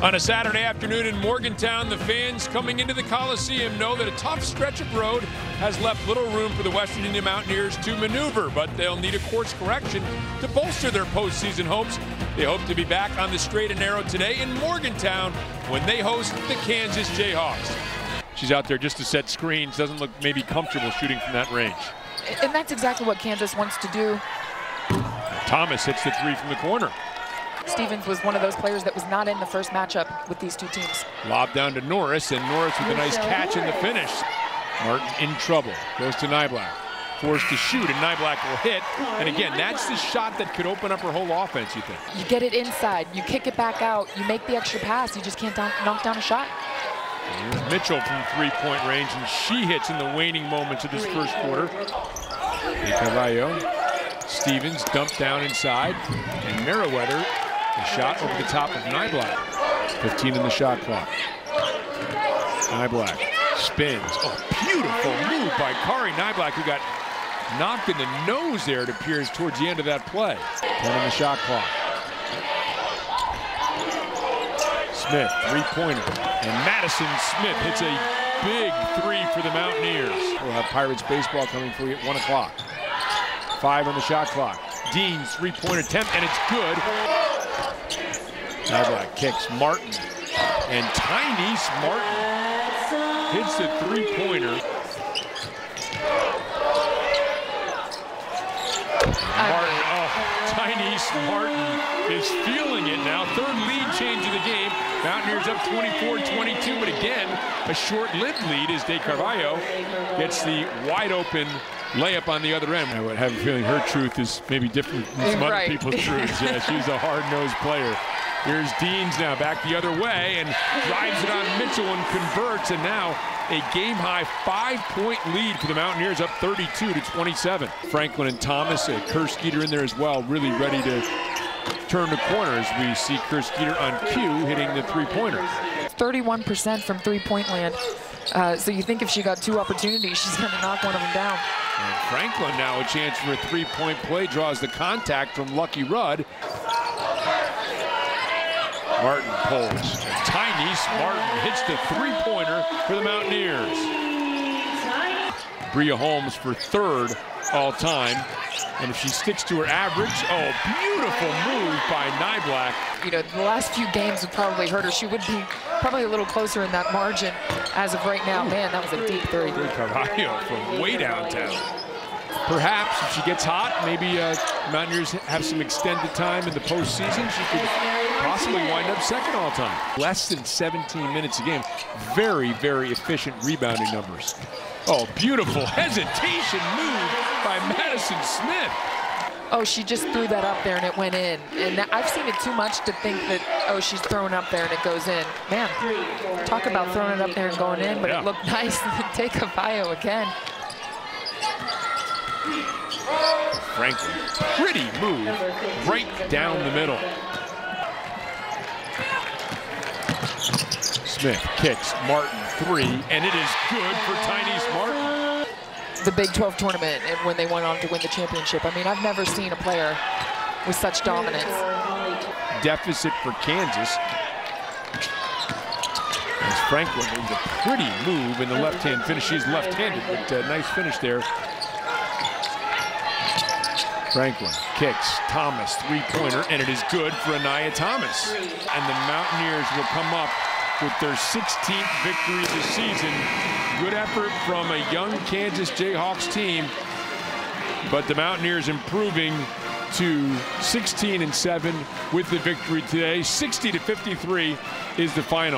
On a Saturday afternoon in Morgantown, the fans coming into the Coliseum know that a tough stretch of road has left little room for the West Virginia Mountaineers to maneuver, but they'll need a course correction to bolster their postseason hopes. They hope to be back on the straight and narrow today in Morgantown when they host the Kansas Jayhawks. She's out there just to set screens, doesn't look maybe comfortable shooting from that range. And that's exactly what Kansas wants to do. Thomas hits the three from the corner. Stevens was one of those players that was not in the first matchup with these two teams. Lob down to Norris, and Norris with a nice catch in the finish. Martin in trouble. Goes to Niblack. Forced to shoot, and Niblack will hit. And again, that's the shot that could open up her whole offense, you think. You get it inside, you kick it back out, you make the extra pass, you just can't down, knock down a shot. Here's Mitchell from three-point range, and she hits in the waning moments of this first quarter. Carvalho. Stevens dumped down inside, and Merriweather shot over the top of Niblack. 15 in the shot clock. Niblack spins. Oh, beautiful move by Kari Niblack, who got knocked in the nose there, it appears, towards the end of that play. 10 on the shot clock. Smith, three-pointer. And Madisen Smith hits a big three for the Mountaineers. We'll have Pirates baseball coming for you at 1 o'clock. Five on the shot clock. Dean's three-point attempt, and it's good. Niblack kicks Martin. And Tiny Martin hits the three-pointer. Martin, oh, Tiny Martin is feeling it now. Third lead change of the game. Mountaineers up 24-22, but again, a short-lived lead as De Carvalho gets the wide open layup on the other end. I would have a feeling her truth is maybe different from some right. other people's truths. Yeah, she's a hard-nosed player. Here's Deans now back the other way and drives it on Mitchell and converts. And now a game-high five-point lead for the Mountaineers up 32 to 27. Franklin and Thomas, a Kersgieter in there as well, really ready to turn the corner as we see Kersgieter on cue hitting the three-pointer. 31% from three-point land. Uh, so you think if she got two opportunities, she's going to knock one of them down. And Franklin now a chance for a three-point play, draws the contact from Lucky Rudd. Martin pulls. Tiny Martin hits the three-pointer for the Mountaineers. Bria Holmes for third all time. And if she sticks to her average, oh, beautiful move by Niblack. You know, the last few games have probably hurt her. She would be probably a little closer in that margin as of right now. Man, that was a deep three. Carvalho from way downtown. Perhaps if she gets hot, maybe uh, Mountaineers have some extended time in the postseason. She could possibly wind up second all time. Less than 17 minutes a game. Very, very efficient rebounding numbers. Oh, beautiful hesitation move by Madisen Smith. Oh, she just threw that up there and it went in. And I've seen it too much to think that, oh, she's throwing up there and it goes in. Man, talk about throwing it up there and going in, but yeah. it looked nice. Take a bio again. Franklin, pretty move right down the middle. Smith kicks Martin three, and it is good for Tiny Martin. The Big 12 tournament and when they went on to win the championship. I mean, I've never seen a player with such dominance. Deficit for Kansas. As Franklin was a pretty move in the left-hand finish. She's left-handed, but uh, nice finish there. Franklin kicks Thomas three-pointer, and it is good for Aniya Thomas. And the Mountaineers will come up with their 16th victory this season. Good effort from a young Kansas Jayhawks team, but the Mountaineers improving to 16 and 7 with the victory today. 60 to 53 is the final.